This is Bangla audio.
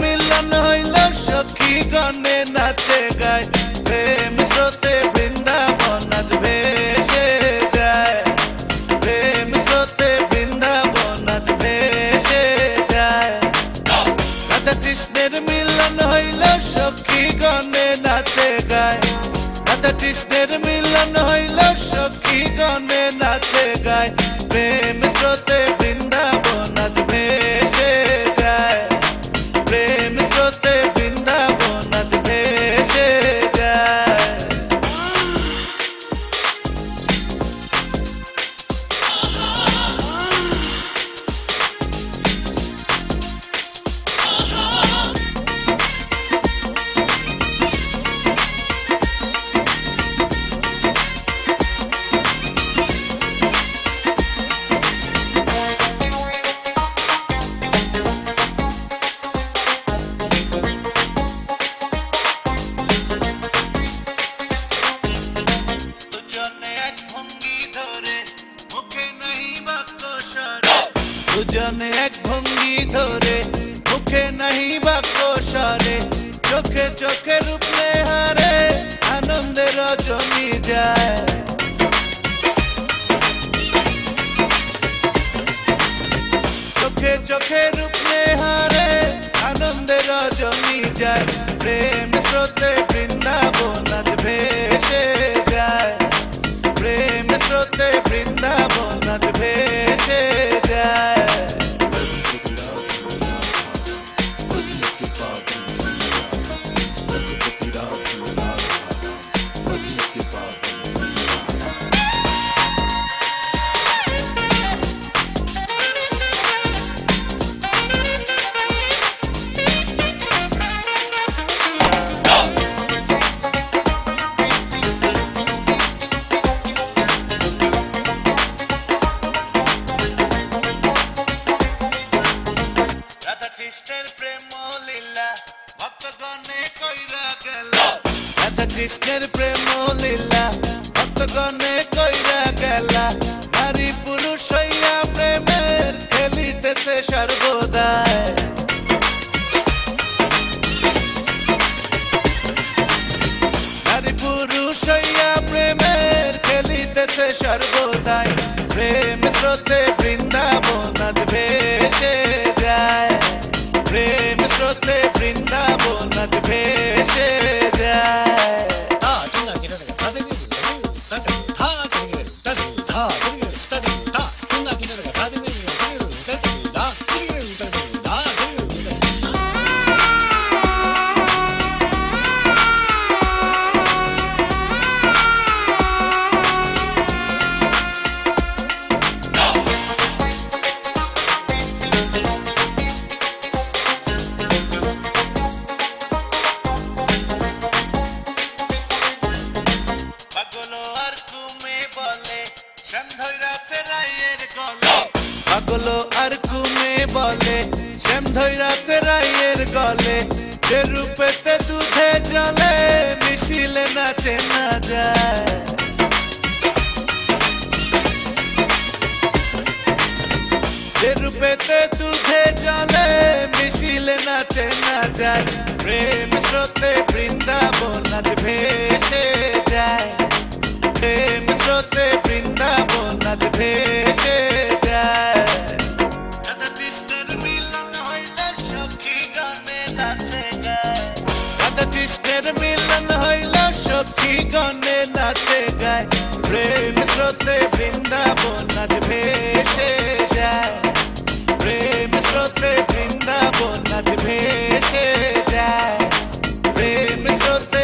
মিলন হইল সখী গণে নাচে গায়। দুজনে এক ভঙ্গি ধরে, মুখে নাহি বা কোষরে, চোখে চোখে রূপে হারে আনন্দের জমি যায়। চোখে চোখে রূপ প্রেম স্রোতে বৃন্দাবন আজ ভেসে যায় ভক্তগণে কইরা গেল। রাধা কৃষ্ণের প্রেম লীলা ভক্তগণে কইরা গেল। নারী পুরুষ হইয়া প্রেমের খেলিতেছে সর্বদায় নারী পুরুষ হইয়া প্রেমের খেলিতেছে সর্বদাই। প্রেম স্রোতে বৃন্দাবন শ্যামধৈরাছে রাইয়ের গলে, যে রূপেতে দুধে জলে মিশিলে নাচে না যায়। যে রূপেতে দুধে জলে মিশিলে নাচে না যায়। প্রেমের মিলন হইল সখী গণে নাচে গায়। প্রেম স্রোতে বৃন্দাবন নাচ ভেসে যায়। প্রেম স্রোতে বৃন্দাবন নাচ ভেসে যায়। প্রেম স্রোতে